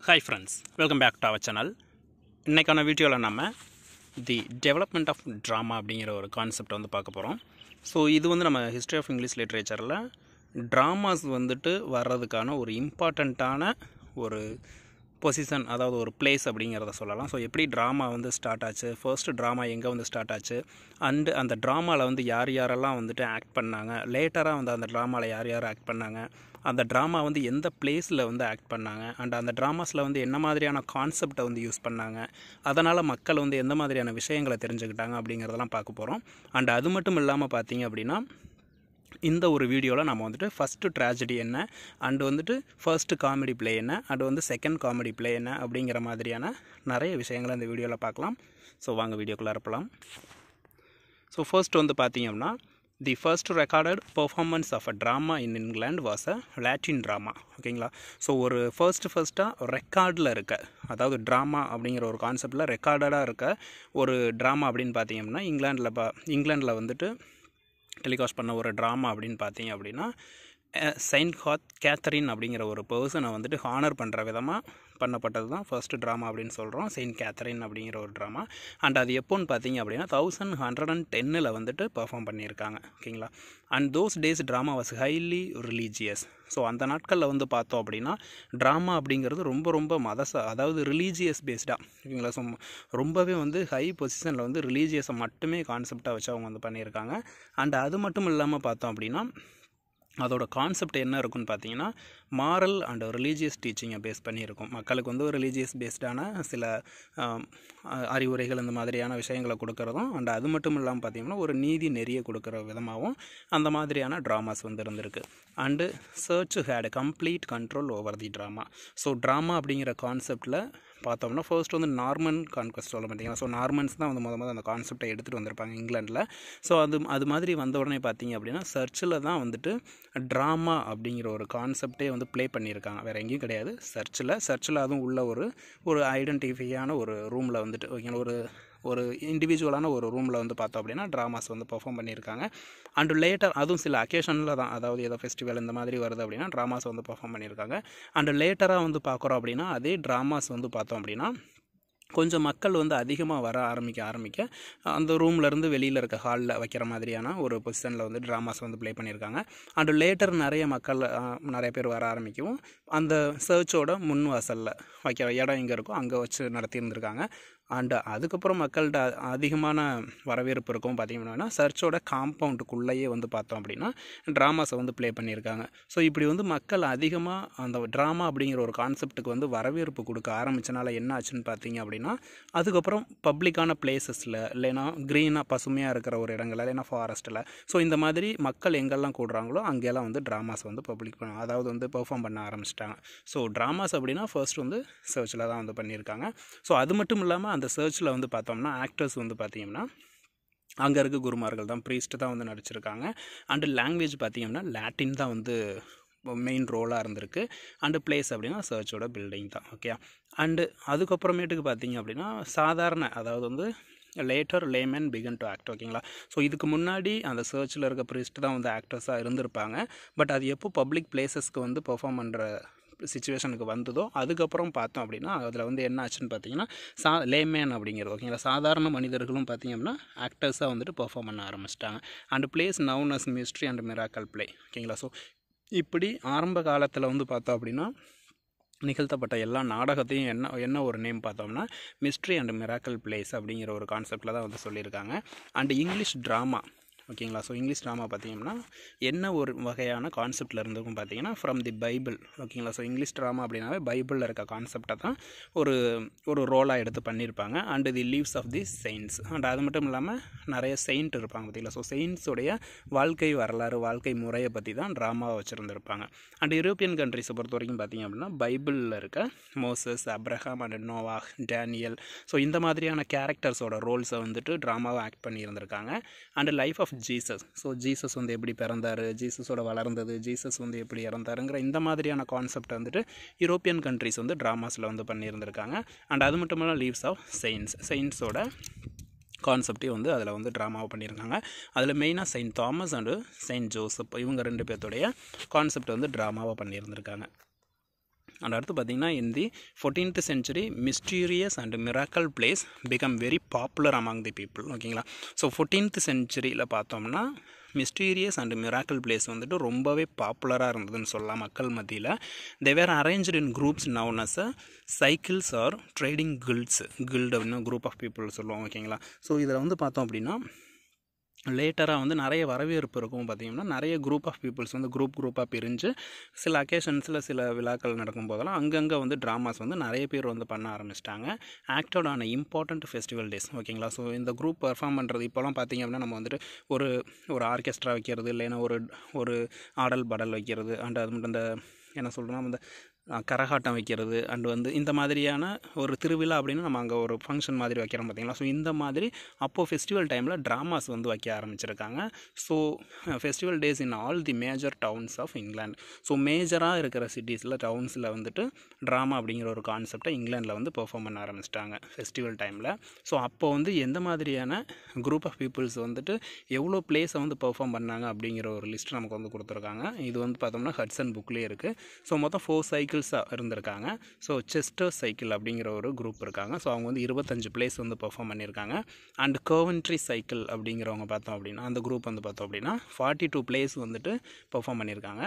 Hi friends welcome back to our channel இன்றைக்கான வீடியோவில் நம்ம தி டெவலப்மெண்ட் ஆஃப் ட்ராமா அப்படிங்கிற ஒரு கான்செப்ட் வந்து பார்க்க போகிறோம் ஸோ இது வந்து நம்ம ஹிஸ்ட்ரி ஆஃப் இங்கிலீஷ் லிட்ரேச்சரில் ட்ராமாஸ் வந்துட்டு வர்றதுக்கான ஒரு இம்பார்ட்டண்ட்டான ஒரு பொசிஷன் அதாவது ஒரு பிளேஸ் அப்படிங்கிறத சொல்லலாம். ஸோ எப்படி ட்ராமா வந்து ஸ்டார்ட் ஆச்சு? ஃபர்ஸ்ட் ட்ராமா எங்கே வந்து ஸ்டார்ட் ஆச்சு? அண்டு அந்த ட்ராமாவில் வந்து யார் யாரெல்லாம் வந்துட்டு ஆக்ட் பண்ணாங்க? லேட்டராக வந்து அந்த ட்ராமாவில் யார் யார் ஆக்ட் பண்ணாங்க? அந்த ட்ராமா வந்து எந்த பிளேஸில் வந்து ஆக்ட் பண்ணாங்க? அண்ட் அந்த ட்ராமாஸில் வந்து என்ன மாதிரியான கான்செப்டை வந்து யூஸ் பண்ணாங்க? அதனால் மக்கள் வந்து எந்த மாதிரியான விஷயங்களை தெரிஞ்சுக்கிட்டாங்க அப்படிங்கிறதெல்லாம் பார்க்க போகிறோம் அண்ட் அது மட்டும் இல்லாமல் பார்த்தீங்க அப்படின்னா இந்த ஒரு வீடியோவில் நம்ம வந்துட்டு ஃபஸ்ட்டு ட்ராஜடி என்ன? அண்டு வந்துட்டு ஃபர்ஸ்ட்டு காமெடி ப்ளே என்ன? அண்டு வந்து செகண்ட் காமெடி ப்ளே என்ன? அப்படிங்கிற மாதிரியான நிறைய விஷயங்களை இந்த வீடியோவில் பார்க்கலாம். ஸோ வாங்க வீடியோக்குள்ளே இருப்பலாம் ஸோ ஃபர்ஸ்ட் வந்து பார்த்தீங்க அப்படின்னா the first recorded performance of a drama in England was a Latin drama ஓகேங்களா ஸோ ஒரு ஃபர்ஸ்ட்டு ஃபர்ஸ்ட்டாக ரெக்கார்டில் இருக்க அதாவது ட்ராமா அப்படிங்கிற ஒரு கான்செப்டில் ரெக்கார்டடாக இருக்க ஒரு ட்ராமா அப்படின்னு பார்த்தீங்க அப்படின்னா இங்கிலாண்டில் பா இங்கிலாண்டில் வந்துட்டு டெலிகாஸ்ட் பண்ண ஒரு ட்ராமா அப்படின்னு பார்த்தீங்க அப்படின்னா செயின்ட் ஹாத் கேத்தரின் அப்படிங்கிற ஒரு பர்சனை வந்துட்டு ஹானர் பண்ணுற விதமாக பண்ணப்பட்டது தான் ஃபர்ஸ்ட் ட்ராமா அப்படின்னு சொல்கிறோம் செயின்ட் கேத்தரின் அப்படிங்கிற ஒரு ட்ராமா அண்ட் அது எப்போன்னு பார்த்தீங்க அப்படின்னா தௌசண்ட் ஹண்ட்ரட் அண்ட் டென்னில் வந்துட்டு பர்ஃபார்ம் பண்ணியிருக்காங்க. ஓகேங்களா? And those days drama was highly religious so அந்த நாட்களில் வந்து பார்த்தோம் அப்படின்னா ட்ராமா அப்படிங்கிறது ரொம்ப ரொம்ப மதச அதாவது ரிலீஜியஸ் பேஸ்டாக ஓகேங்களா? ஸோ ரொம்பவே வந்து ஹை பொசிஷனில் வந்து ரிலீஜியஸை மட்டுமே கான்செப்டாக வச்சு அவங்க வந்து பண்ணியிருக்காங்க. அண்ட் அது மட்டும் இல்லாமல் பார்த்தோம் அப்படின்னா அதோட கான்செப்ட் என்ன இருக்குன்னு பார்த்தீங்கன்னா மாரல் அண்ட் ரிலீஜியஸ் டீச்சிங்கை பேஸ் பண்ணியிருக்கும். மக்களுக்கு வந்து ஒரு ரிலீஜியஸ் பேஸ்டான சில அறிவுரைகள் இந்த மாதிரியான விஷயங்களை கொடுக்குறதும் அண்ட் அது மட்டும் இல்லாமல் பார்த்தீங்கன்னா ஒரு நீதி நெறிய கொடுக்குற விதமாகவும் அந்த மாதிரியான ட்ராமாஸ் வந்து இருந்திருக்கு. And church had complete control over the drama so drama அப்படிங்கிற கான்செப்டில் பார்த்தோம்னா ஃபர்ஸ்ட் வந்து நார்மன் கான்கொஸ்ட் சொல்ல பார்த்தீங்கன்னா ஸோ நார்மன்ஸ் தான் வந்து முத முதல் அந்த கான்செப்டை எடுத்துகிட்டு வந்திருப்பாங்க இங்கிலாண்டில் ஸோ அது அது மாதிரி வந்த உடனே பார்த்தீங்க அப்படின்னா சர்ச்சில் தான் வந்துட்டு ட்ராமா அப்படிங்கிற ஒரு கான்செப்டே வந்து ப்ளே பண்ணியிருக்காங்க. வேறு எங்கேயும் கிடையாது. சர்ச்சில் சர்ச்சில் அதுவும் உள்ள ஒரு ஒரு ஐடென்டிஃபையான ஒரு ரூமில் வந்துட்டு ஓகேங்களா ஒரு ஒரு இண்டிவிஜுவலான ஒரு ரூமில் வந்து பார்த்தோம் அப்படின்னா ட்ராமாஸ் வந்து பர்ஃபார்ம் பண்ணியிருக்காங்க. அண்டு லேட்டர் அதுவும் சில அக்கேஷனில் தான் அதாவது ஏதோ ஃபெஸ்டிவல் இந்த மாதிரி வருது அப்படின்னா ட்ராமாஸ் வந்து பர்ஃபார்ம் பண்ணியிருக்காங்க. அண்டு லேட்டராக வந்து பார்க்குறோம் அப்படின்னா அதே ட்ராமாஸ் வந்து பார்த்தோம் அப்படின்னா கொஞ்சம் மக்கள் வந்து அதிகமாக வர ஆரம்பிக்க ஆரம்பிக்க அந்த ரூம்லேருந்து வெளியில் இருக்க ஹாலில் வைக்கிற மாதிரியான ஒரு பொசிஷனில் வந்து ட்ராமாஸ் வந்து ப்ளே பண்ணியிருக்காங்க. அண்டு லேட்டர் நிறைய மக்கள் நிறைய பேர் வர ஆரம்பிக்கவும் அந்த சர்ச்சோட முன் வாசலில் வைக்கிற இடம் எங்கே இருக்கோ அங்கே வச்சு நடத்தியிருந்திருக்காங்க. அண்டு அதுக்கப்புறம் மக்கள்கிட்ட அதிகமான வரவேற்பு இருக்கும் பார்த்திங்கன்னா சர்ச்சோட காம்பவுண்டுக்குள்ளேயே வந்து பார்த்தோம் அப்படின்னா ட்ராமாஸை வந்து ப்ளே பண்ணியிருக்காங்க. ஸோ இப்படி வந்து மக்கள் அதிகமாக அந்த ட்ராமா அப்படிங்கிற ஒரு கான்செப்ட்டுக்கு வந்து வரவேற்பு கொடுக்க ஆரம்பித்தனால என்ன ஆச்சுன்னு பார்த்தீங்க அப்படின்னா அதுக்கப்புறம் பப்ளிக்கான பிளேசஸில் இல்லைன்னா க்ரீனாக பசுமையாக இருக்கிற ஒரு இடங்கள் இல்லைன்னா ஃபாரஸ்ட்டில் ஸோ இந்த மாதிரி மக்கள் எங்கெல்லாம் கூடுறாங்களோ அங்கெல்லாம் வந்து ட்ராமாஸ் வந்து பப்ளிக் பண்ண அதாவது வந்து பெர்ஃபார்ம் பண்ண ஆரம்பிச்சிட்டாங்க. ஸோ ட்ராமாஸ் அப்படின்னா ஃபர்ஸ்ட் வந்து சர்ச்சில் தான் வந்து பண்ணியிருக்காங்க. ஸோ அது மட்டும் இல்லாமல் அந்த சர்ச்சில் வந்து பார்த்தோம்னா ஆக்டர்ஸ் வந்து பார்த்திங்கன்னா அங்கே இருக்க குருமார்கள் தான் ப்ரீஸ்ட்டு தான் வந்து நடிச்சிருக்காங்க. அண்டு லாங்குவேஜ் பார்த்திங்கன்னா லாட்டின் தான் வந்து மெயின் ரோலாக இருந்திருக்கு. அண்டு பிளேஸ் அப்படின்னா சர்ச்சோட பில்டிங் தான் ஓகே அண்டு அதுக்கப்புறமேட்டுக்கு பார்த்தீங்க அப்படின்னா சாதாரண அதாவது வந்து later laymen began to act ஓகேங்களா ஸோ இதுக்கு முன்னாடி அந்த சர்ச்சில் இருக்க ப்ரிஸ்ட் தான் வந்து ஆக்டர்ஸாக இருந்திருப்பாங்க. பட் அது எப்போ பப்ளிக் பிளேசஸ்க்கு வந்து பெர்ஃபார்ம் பண்ணுற சுச்சுவேஷனுக்கு வந்ததோ அதுக்கப்புறம் பார்த்தோம் அப்படின்னா அதில் வந்து என்ன ஆச்சுன்னு பார்த்தீங்கன்னா சா லேமேன் அப்படிங்கிறது ஓகேங்களா சாதாரண மனிதர்களும் பார்த்தீங்க அப்படின்னா ஆக்டர்ஸாக வந்துட்டு பெர்ஃபார்ம் பண்ண ஆரம்பிச்சிட்டாங்க. And plays known as mystery and miracle play ஓகேங்களா ஸோ இப்படி ஆரம்ப காலத்தில் வந்து பார்த்தோம் அப்படின்னா நிகழ்த்தப்பட்ட எல்லா நாடகத்தையும் என்ன என்ன ஒரு நேம் பார்த்தோம்னா மிஸ்ட்ரி அண்ட் மிராக்கல் பிளேஸ் அப்படிங்கிற ஒரு கான்செப்டில் தான் வந்து சொல்லியிருக்காங்க. அண்ட் இங்கிலீஷ் ட்ராமா ஓகேங்களா? ஸோ இங்கிலீஷ் ட்ராமா பார்த்தீங்கன்னா என்ன ஒரு வகையான கான்செப்டில் இருந்திருக்கும் பார்த்தீங்கன்னா ஃப்ரம் தி பைபிள் ஓகேங்களா? ஸோ இங்கிலீஷ் ட்ராமா அப்படின்னாவே பைபிளில் இருக்க கான்செப்டை தான் ஒரு ஒரு ரோலாக எடுத்து பண்ணியிருப்பாங்க. And the lives of the saints and அது மட்டும் இல்லாமல் நிறைய செயின்ட் இருப்பாங்க பார்த்தீங்களா? ஸோ செயின்ஸுடைய வாழ்க்கை வரலாறு வாழ்க்கை முறையை பற்றி தான் ட்ராமாவை வச்சுருந்துருப்பாங்க. அண்ட் யூரோப்பியன் கண்ட்ரிஸை பொறுத்த வரைக்கும் பார்த்திங்க அப்படின்னா பைபிளில் இருக்க Moses Abraham and Noah Daniel so இந்த மாதிரியான கேரக்டர்ஸோட ரோல்ஸை வந்துட்டு ட்ராமாவை act பண்ணியிருந்திருக்காங்க. And life of Jesus so Jesus வந்து எப்படி பிறந்தார்? ஜீசஸோட வளர்ந்தது ஜீசஸ் வந்து எப்படி இறந்தாருங்கிற இந்த மாதிரியான கான்செப்ட் வந்துட்டு யூரோப்பியன் கண்ட்ரிஸ் வந்து ட்ராமாஸில் வந்து பண்ணியிருந்திருக்காங்க. அண்ட் அது மட்டும் இல்லாமல் லீவ்ஸ் ஆஃப் செயின்ஸ் செயின்ஸோட கான்செப்டே வந்து அதில் வந்து ட்ராமாவை பண்ணியிருக்காங்க. அதில் மெயினாக Saint Thomas and Saint Joseph இவங்க ரெண்டு பேர்த்துடைய கான்செப்ட் வந்து ட்ராமாவாக பண்ணியிருந்திருக்காங்க. அண்ட் அடுத்து பார்த்திங்கன்னா in the fourteenth century mysterious and miracle plays become very popular among the people ஓகேங்களா ஸோ ஃபோர்டீன்த் சென்ச்சுரியில் பார்த்தோம்னா மிஸ்டீரியஸ் அண்ட் மிராக்கல் பிளேஸ் வந்துட்டு ரொம்பவே பாப்புலராக இருந்ததுன்னு சொல்லலாம் மக்கள் மத்தியில். They were arrange in groups known as a cycles or trading guilds guild அப்படின்னு குரூப் ஆஃப் பீப்புள் சொல்லுவோம் ஓகேங்களா ஸோ இதில் வந்து பார்த்தோம் அப்படின்னா லேட்டராக வந்து நிறைய வரவேற்பு இருக்கும் பார்த்திங்கன்னா நிறைய குரூப் ஆஃப் பீப்புள்ஸ் வந்து குரூப் குரூப்பாக பிரிஞ்சு சில அக்கேஷன்ஸில் சில விழாக்கள் நடக்கும் போதெல்லாம் அங்கங்கே வந்து ட்ராமாஸ் வந்து நிறைய பேர் வந்து பண்ண ஆரம்பிச்சிட்டாங்க. ஆக்டோடான ஆன இம்பார்ட்டண்ட் ஃபெஸ்டிவல் டேஸ் ஓகேங்களா ஸோ இந்த குரூப் பர்ஃபார்ம் பண்ணுறது இப்போலாம் பார்த்திங்க அப்படின்னா நம்ம வந்துட்டு ஒரு ஒரு ஆர்கெஸ்ட்ரா வைக்கிறது இல்லைன்னா ஒரு ஒரு ஆடல் பாடல் வைக்கிறது அண்ட் அது மட்டும் இந்த என்ன சொல்கிறோன்னா அந்த கரகாட்டம் வைக்கிறது அண்டு வந்து இந்த மாதிரியான ஒரு திருவிழா அப்படின்னு நம்ம அங்கே ஒரு ஃபங்க்ஷன் மாதிரி வைக்கிறோம் பார்த்தீங்களா ஸோ இந்த மாதிரி அப்போது ஃபெஸ்டிவல் டைமில் ட்ராமாஸ் வந்து வைக்க ஆரம்பிச்சிருக்காங்க. So festival days in all the major towns of England so மேஜராக இருக்கிற சிட்டிஸில் டவுன்ஸில் வந்துட்டு ட்ராமா அப்படிங்கிற ஒரு கான்செப்டை இங்கிலாண்டில் வந்து பெர்ஃபார்ம் பண்ண ஆரம்பிச்சிட்டாங்க ஃபெஸ்டிவல் டைமில் ஸோ அப்போ வந்து எந்த மாதிரியான குரூப் ஆஃப் பீப்புள்ஸ் வந்துட்டு எவ்வளோ பிளேஸை வந்து பெர்ஃபார்ம் பண்ணாங்க அப்படிங்கிற ஒரு லிஸ்ட் நமக்கு வந்து கொடுத்துருக்காங்க. இது வந்து பார்த்தோம்னா ஹட்சன் புக்லேயே இருக்குது ஸோ மொத்தம் ஃபோர் சைக்கிள் சைக்கிள்ஸாக இருந்திருக்காங்க. ஸோ செஸ்டர் சைக்கிள் அப்படிங்கிற ஒரு குரூப் இருக்காங்க. ஸோ அவங்க வந்து இருபத்தஞ்சு பிளேஸ் வந்து பெர்ஃபார்ம் பண்ணியிருக்காங்க. அண்ட் கர்வன்ட்ரி சைக்கிள் அப்படிங்கிறவங்க பார்த்தோம் அப்படின்னா அந்த குரூப் வந்து பார்த்தோம் அப்படின்னா ஃபார்ட்டி டூ பிளேஸ் வந்துட்டு பெர்ஃபார்ம் பண்ணியிருக்காங்க.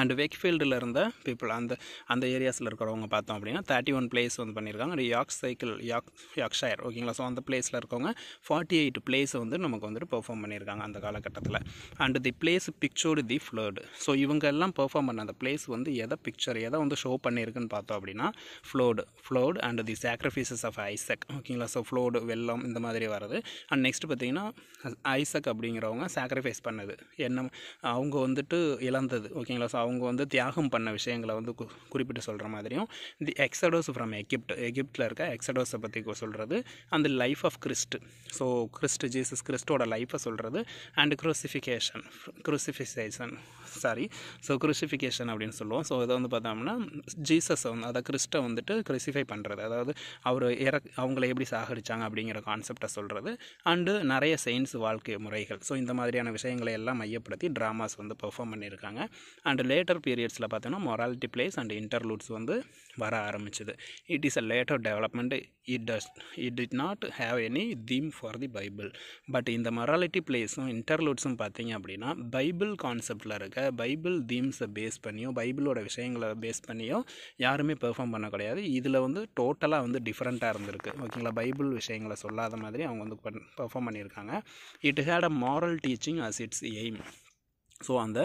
அண்ட் வெக்ஃபீல்டில் இருந்த பீப்புள் அந்த அந்த ஏரியாஸில் இருக்கிறவங்க பார்த்தோம் அப்படின்னா தேர்ட்டி ஒன் பிளேஸ் வந்து பண்ணியிருக்காங்க. And York cycle York Yorkshire ஓகேங்களா ஸோ அந்த பிளேஸில் இருக்கவங்க ஃபார்ட்டி எயிட் பிளேஸ் வந்து நமக்கு வந்துட்டு பெர்ஃபார்ம் பண்ணியிருக்காங்க அந்த காலகட்டத்தில். And the plays pictured the flood so இவங்க எல்லாம் பெர்ஃபார்ம் பண்ண அந்த பிளேஸ் வந்து எதை பிக்சர் எதை வந்து ஷோ பண்ணியிருக்குன்னு பார்த்தோம் அப்படின்னா flood flood and the sacrifices of Isaac ஓகேங்களா ஸோ ஃப்ளோடு வெள்ளம் இந்த மாதிரி வருது அண்ட் நெக்ஸ்ட் பார்த்தீங்கன்னா ஐசக் அப்படிங்கிறவங்க சாக்ரிஃபைஸ் பண்ணது. என்ன அவங்க வந்துட்டு இழந்தது ஓகேங்களா ஸோ அவங்க வந்து தியாகம் பண்ண விஷயங்களை வந்து கு குறிப்பிட்டு சொல்கிற மாதிரியும் தி எக்ஸடோஸ் ஃப்ரம் எகிப்ட் எகிப்டில் இருக்க எக்ஸடோஸை பற்றி சொல்கிறது அந்த life of Christ so Christ Jesus கிறிஸ்டோட லைஃப்பை சொல்கிறது and crucifixion crucifixion sorry so crucifixion அப்படின்னு சொல்லுவோம். ஸோ இதை வந்து பார்த்தோம்னா ஜீசஸை வந்து அதை கிறிஸ்ட்டை வந்துட்டு கிறிசிஃபை பண்ணுறது அதாவது அவர் இற அவங்கள எப்படி சாகடிச்சாங்க அப்படிங்கிற கான்செப்டை சொல்கிறது அண்டு நிறைய சயின்ஸ் வாழ்க்கை முறைகள். ஸோ இந்த மாதிரியான விஷயங்களை எல்லாம் மையப்படுத்தி ட்ராமாஸ் வந்து பெர்ஃபார்ம் பண்ணியிருக்காங்க. அண்டு லேட்டர் பீரியட்ஸில் பார்த்தோன்னா மொராலிட்டி பிளேஸ் அண்ட் இன்டர்லூட்ஸ் வந்து வர ஆரம்பிச்சுது. It is a later development it does it did not have any theme for the Bible but இந்த மொராலிட்டி பிளேஸும் இன்டர்லூட்ஸும் பார்த்தீங்க அப்படின்னா பைபிள் கான்செப்டில் இருக்க பைபிள் தீம்ஸை பேஸ் பண்ணியோ பைபிளோட விஷயங்களை பேஸ் பண்ணியோ யாருமே பெர்ஃபார்ம் பண்ண கிடையாது. இதில் வந்து டோட்டலாக வந்து டிஃப்ரெண்ட்டாக இருந்திருக்கு. ஓகேங்களா பைபிள் விஷயங்களை சொல்லாத மாதிரி அவங்க வந்து பெர்ஃபார்ம் பண்ணியிருக்காங்க. It had a moral teaching as its aim so அந்த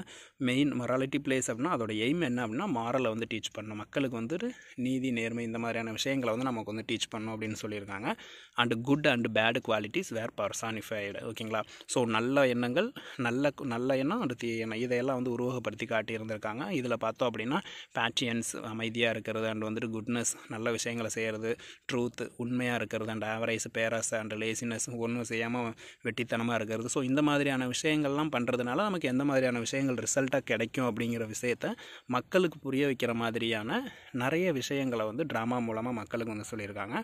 மெயின் மொராலிட்டி பிளேஸ் அப்படின்னா அதோட எய்ம் என்ன அப்படின்னா மாரலை வந்து டீச் பண்ணணும். மக்களுக்கு வந்துட்டு நீதி நேர்மை இந்த மாதிரியான விஷயங்களை வந்து நமக்கு வந்து டீச் பண்ணணும் அப்படின்னு சொல்லியிருக்காங்க. And good and bad qualities were personified ஓகேங்களா ஸோ நல்ல எண்ணங்கள் நல்ல நல்ல எண்ணம் அடுத்து எண்ணம். இதையெல்லாம் வந்து உருவகப்படுத்தி காட்டியிருந்திருக்காங்க இதில் பார்த்தோம் அப்படின்னா பேட்சியன்ஸ் அமைதியாக இருக்கிறது அண்ட் வந்துட்டு குட்னஸ் நல்ல விஷயங்களை செய்கிறது ட்ரூத் உண்மையாக இருக்கிறது அண்ட் ஆவரேஜ் பேராஸ் அண்ட் லேசினஸ் ஒன்றும் செய்யாமல் வெட்டித்தனமாக இருக்கிறது. ஸோ இந்த மாதிரியான விஷயங்கள்லாம் பண்ணுறதுனால நமக்கு எந்த மாதிரி மாதிரியான விஷயங்கள் ரிசல்ட்டாக கிடைக்கும் அப்படிங்கிற விஷயத்த மக்களுக்கு புரிய வைக்கிற மாதிரியான நிறைய விஷயங்களை வந்து ட்ராமா மூலமாக மக்களுக்கு வந்து சொல்லியிருக்காங்க.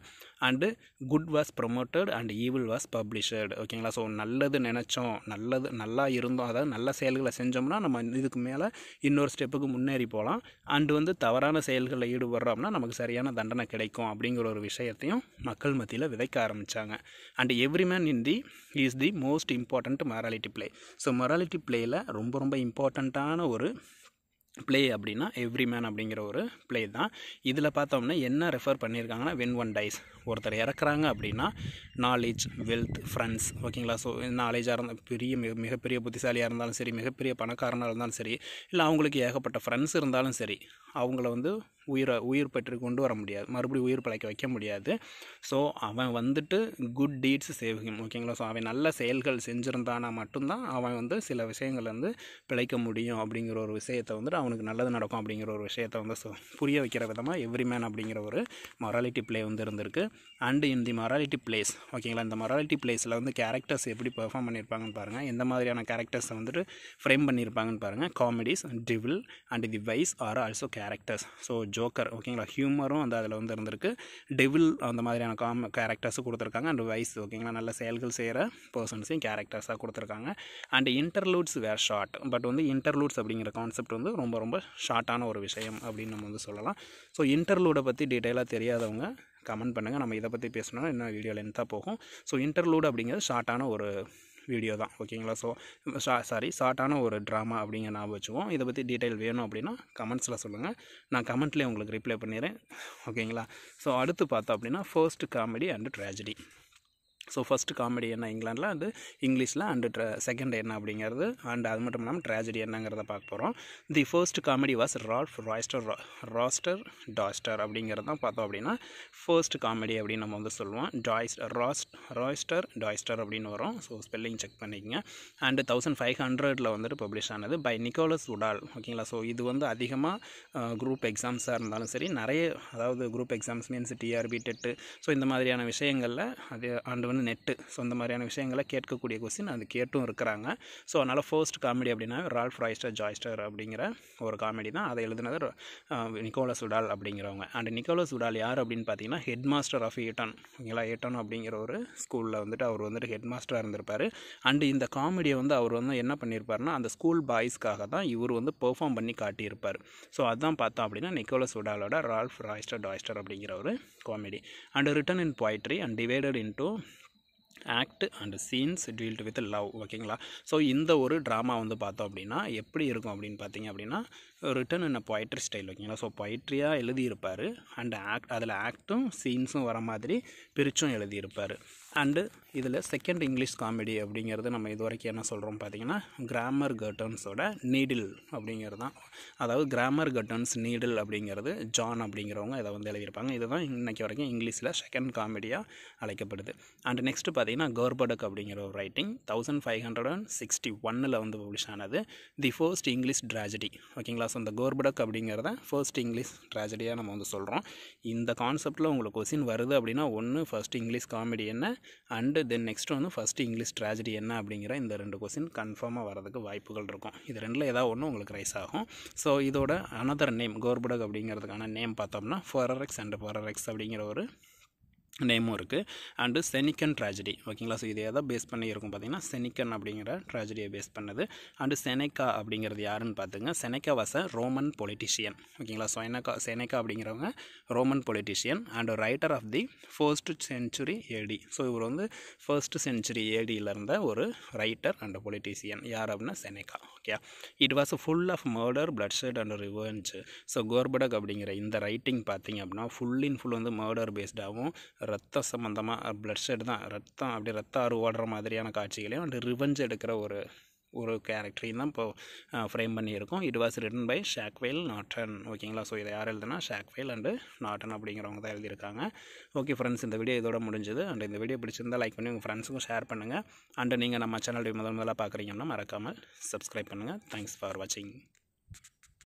And good was promoted and evil was punished ஓகேங்களா ஸோ நல்லது நினச்சோம் நல்லது நல்லா இருந்தோம் அதாவது நல்ல செயல்களை செஞ்சோம்னா நம்ம இதுக்கு மேலே இன்னொரு ஸ்டெப்புக்கு முன்னேறி போகலாம். அண்டு வந்து தவறான செயல்களில் ஈடுபடுறோம்னா நமக்கு சரியான தண்டனை கிடைக்கும் அப்படிங்கிற ஒரு விஷயத்தையும் மக்கள் மத்தியில் விதைக்க ஆரம்பித்தாங்க and Everyman in the is the most important morality play so morality பிளேயில் ரொம்ப ரொம்ப ரொம்ப இம்பார்ட்டண்ட்டான ஒரு ப்ளே அப்படின்னா எவ்ரி மேன் அப்படிங்கிற ஒரு ப்ளே தான். இதில் பார்த்தோம்னா என்ன ரெஃபர் பண்ணியிருக்காங்கன்னா வென் ஒன் டைஸ் ஒருத்தர் இறக்குறாங்க அப்படின்னா நாலேஜ் வெல்த் ஃப்ரெண்ட்ஸ் ஓகேங்களா ஸோ நாலேஜாக இருந்தால் பெரிய மிக மிகப்பெரிய புத்திசாலியாக இருந்தாலும் சரி மிகப்பெரிய பணக்காரனாக இருந்தாலும் சரி இல்லை அவங்களுக்கு ஏகப்பட்ட ஃப்ரெண்ட்ஸ் இருந்தாலும் சரி அவங்கள வந்து உயிரை உயிர் பெற்று கொண்டு வர முடியாது. மறுபடியும் உயிர் பிழைக்க வைக்க முடியாது. ஸோ அவன் வந்துட்டு குட் டீட்ஸ் சேவகம் ஓகேங்களா ஸோ அவன் நல்ல செயல்கள் செஞ்சுருந்தானா மட்டும்தான் அவன் வந்து சில விஷயங்கள் வந்து பிழைக்க முடியும் அப்படிங்கிற ஒரு விஷயத்தை வந்துட்டு அவனுக்கு நல்லது நடக்கும் அப்படிங்கிற ஒரு விஷயத்தை வந்து ஸோ புரிய வைக்கிற விதமாக எவ்ரி மேன் அப்படிங்கிற ஒரு மொராலிட்டி ப்ளே வந்து இருந்திருக்கு. And in the morality plays ஓகேங்களா? இந்த மொராலிட்டி பிளேஸில் வந்து கேரக்டர்ஸ் எப்படி பெர்ஃபார்ம் பண்ணியிருப்பாங்கன்னு பாருங்கள் எந்த மாதிரியான கேரக்டர்ஸை வந்துட்டு ஃப்ரேம் பண்ணியிருப்பாங்கன்னு பாருங்கள் comedies devil and the vice are also characters so joker ஓகேங்களா? ஹியூமரும் வந்து அதில் வந்து இருந்திருக்கு. டெவில் அந்த மாதிரியான காம் கேரக்டர்ஸும் கொடுத்துருக்காங்க. அண்ட் வைஸ் ஓகேங்களா? நல்ல செயல்கள் செய்கிற பர்சன்ஸையும் கேரக்டர்ஸாக கொடுத்துருக்காங்க. And interludes were short but வந்து இன்டர்லூட்ஸ் அப்படிங்கிற கான்செப்ட் வந்து ரொம்ப ரொம்ப ஷார்ட்டான ஒரு விஷயம் அப்படின்னு நம்ம வந்து சொல்லலாம். ஸோ இன்டர்லூடை பற்றி டீட்டெயிலாக தெரியாதவங்க கமெண்ட் பண்ணுங்கள் நம்ம இதை பற்றி பேசணும்னா இன்னும் வீடியோ லென்த்தாக போகும். ஸோ இன்டர்லூட் அப்படிங்கிறது ஷார்ட்டான ஒரு வீடியோ தான். ஓகேங்களா ஸோ ஷா சாரி ஷார்ட்டான ஒரு ட்ராமா அப்படிங்கிற ஞாபகம் வச்சுக்குவோம். இதை பற்றி டீட்டெயில் வேணும் அப்படின்னா கமெண்ட்ஸில் சொல்லுங்கள் நான் கமெண்ட்லேயே உங்களுக்கு ரிப்ளை பண்ணிடுறேன். ஓகேங்களா ஸோ அடுத்து பார்த்தோம் அப்படின்னா first comedy and tragedy so first comedy என்ன இங்கிலாண்டில் அது இங்கிலீஷில் அண்டு ட்ர செகண்ட் என்ன அப்படிங்கிறது அண்ட் அது மட்டும் இல்லாமல் ட்ராஜடி என்னங்கிறத பார்க்க போகிறோம் the first comedy was Ralph Roister Roister Doister அப்படிங்கிறது தான் பார்த்தோம் அப்படின்னா ஃபர்ஸ்ட் காமெடி அப்படின்னு நம்ம வந்து சொல்லுவோம். டாய்ஸ் ராஸ்ட் ராய்ஸ்டர் டாய்ஸ்டர் அப்படின்னு வரும். ஸோ ஸ்பெல்லிங் செக் பண்ணிக்கங்க. அண்டு தௌசண்ட் ஃபைவ் ஹண்ட்ரடில் வந்துட்டு பப்ளிஷ் ஆனது பை நிக்கோலஸ் உடால் ஓகேங்களா ஸோ இது வந்து அதிகமாக குரூப் எக்ஸாம்ஸாக இருந்தாலும் சரி நிறைய அதாவது group exams means TRB TET so இந்த மாதிரியான விஷயங்களில் அது ஆண்டு வந்து நெட்டு. ஸோ இந்த மாதிரியான விஷயங்களை கேட்கக்கூடிய கொஸ்டின் அது கேட்டும் இருக்கிறாங்க. ஸோ அதனால் ஃபர்ஸ்ட் காமெடி அப்படின்னா ரால்ஃப் ராய்ஸ்டர் ஜாய்ஸ்டர் அப்படிங்கிற ஒரு காமெடி தான். அதை எழுதினது நிக்கோலஸ் உடால் அப்படிங்கிறவங்க. அண்ட் நிக்கோலஸ் உடால் யார் அப்படின்னு பார்த்தீங்கன்னா ஹெட் மாஸ்டர் ஆஃப் ஈட்டன் ஓகேங்களா ஏட்டன் அப்படிங்கிற ஒரு ஸ்கூலில் வந்துட்டு அவர் வந்துட்டு ஹெட் மாஸ்டராக இருந்திருப்பார். அண்டு இந்த காமெடியை வந்து அவர் வந்து என்ன பண்ணியிருப்பாருன்னா அந்த ஸ்கூல் பாய்ஸ்க்காக தான் இவர் வந்து பெர்ஃபார்ம் பண்ணி காட்டியிருப்பார். ஸோ அதுதான் பார்த்தோம் அப்படின்னா நிக்கோலஸ் உடாலோட ரால்ஃப் ராய்ஸ்டர் டாய்ஸ்டர் அப்படிங்கிற ஒரு comedy and written in poetry and divided into act and scenes dealt with love ஓகேங்களா ஸோ இந்த ஒரு ட்ராமா வந்து பார்த்தோம் அப்படின்னா எப்படி இருக்கும் அப்படின்னு பார்த்தீங்க அப்படின்னா ரிட்டன் என்ன பொயட்ரி ஸ்டைல் ஓகேங்களா ஸோ பொயட்ரியாக எழுதியிருப்பார். அண்ட் ஆக்ட் அதில் ஆக்டும் சீன்ஸும் வர மாதிரி பிரிச்சும் எழுதியிருப்பார். அண்டு இதில் செகண்ட் இங்கிலீஷ் காமெடி அப்படிங்கிறது நம்ம இது வரைக்கும் என்ன சொல்கிறோம் பார்த்தீங்கன்னா கிராமர் கட்டன்ஸோட நீடில் அப்படிங்கிறது தான். அதாவது கிராமர் கட்டன்ஸ் நீடில் அப்படிங்கிறது ஜான் அப்படிங்கிறவங்க இதை வந்து எழுதியிருப்பாங்க. இதுதான் இன்றைக்கி வரைக்கும் இங்கிலீஷில் செகண்ட் காமெடியாக அழைக்கப்படுது. அண்ட் நெக்ஸ்ட்டு பார்த்தீங்கன்னா கர்படக் அப்படிங்கிற ஒரு writing thousand five hundred and sixty ஒன்னில் வந்து பப்ளிஷ் ஆனது. தி ஃபர்ஸ்ட் இங்கிலீஷ் ட்ராஜடி ஓகேங்களா ஸோ இந்த கோர்படக் அப்படிங்கிறத ஃபர்ஸ்ட் இங்கிலீஷ் ட்ராஜடியாக நம்ம வந்து சொல்கிறோம் இந்த கான்செப்ட்டில் உங்களுக்கு கொஸ்டின் வருது அப்படின்னா ஒன்று ஃபர்ஸ்ட் இங்கிலீஷ் காமெடி என்ன? அண்டு தென் நெக்ஸ்ட் வந்து ஃபஸ்ட் இங்கிலீஷ் ட்ராஜடி என்ன அப்படிங்கிற இந்த ரெண்டு கொஸ்டின் கன்ஃபார்மாக வரதுக்கு வாய்ப்புகள் இருக்கும். இது ரெண்டில் ஏதாவது ஒன்று உங்களுக்கு ரைஸ் ஆகும். ஸோ இதோட அனதர் நேம் கோர்படக் அப்படிங்கிறதுக்கான நேம் பார்த்தோம்னா ஃபொரரெக்ஸ் அண்ட் ஃபொரரெக்ஸ் அப்படிங்கிற ஒரு நேமும் இருக்குது அண்டு செனிக்கன் ட்ராஜடி ஓகேங்களா ஸோ இதை எதை பேஸ் பண்ணி இருக்கும் பார்த்தீங்கன்னா செனிக்கன் அப்படிங்கிற ட்ராஜடியை பேஸ் பண்ணது. அண்டு செனேக்கா அப்படிங்கிறது யாருன்னு பார்த்துங்க Seneca was a Roman politician ஓகேங்களா சொனக்கா செனேக்கா அப்படிங்கிறவங்க Roman politician and writer of the first century AD so இவர் வந்து ஃபர்ஸ்ட் சென்ச்சுரி ஏடியில் இருந்த ஒரு ரைட்டர் அண்ட் பொலிட்டிஷியன் யார் அப்படின்னா Seneca okay it was full of murder bloodshed and revenge so Gorboduc அப்படிங்கிற இந்த ரைட்டிங் பார்த்தீங்க அப்படின்னா ஃபுல் இன் ஃபுல் வந்து மர்டர் பேஸ்டாகவும் ரத்த சம்மந்தமாக ப்ளட் ஷெட் தான். ரத்தம் அப்படி ரத்த ஆறு ஓடுற மாதிரியான காட்சிகளையும் அண்ட் ரிவெஞ்ச் எடுக்கிற ஒரு ஒரு கேரக்டரையும் தான் இப்போ ஃப்ரேம் பண்ணியிருக்கோம். It was written by Sackville Norton ஓகேங்களா ஸோ இதை யார் எழுதுனா? ஷாக்வெல் அண்டு நாட்டன் அப்படிங்கிறவங்க தான் எழுதியிருக்காங்க. ஓகே ஃப்ரெண்ட்ஸ் இந்த வீடியோ இதோட முடிஞ்சது. அண்ட் இந்த வீடியோ பிடிச்சிருந்தால் லைக் பண்ணி உங்கள் ஃப்ரெண்ட்ஸுக்கும் ஷேர் பண்ணுங்கள் அண்டு நீங்கள் நம்ம சேனல் முதல் முதலாக பார்க்குறீங்கன்னா மறக்காமல் சப்ஸ்கிரைப் பண்ணுங்கள் தேங்க்ஸ் ஃபார் வாட்சிங்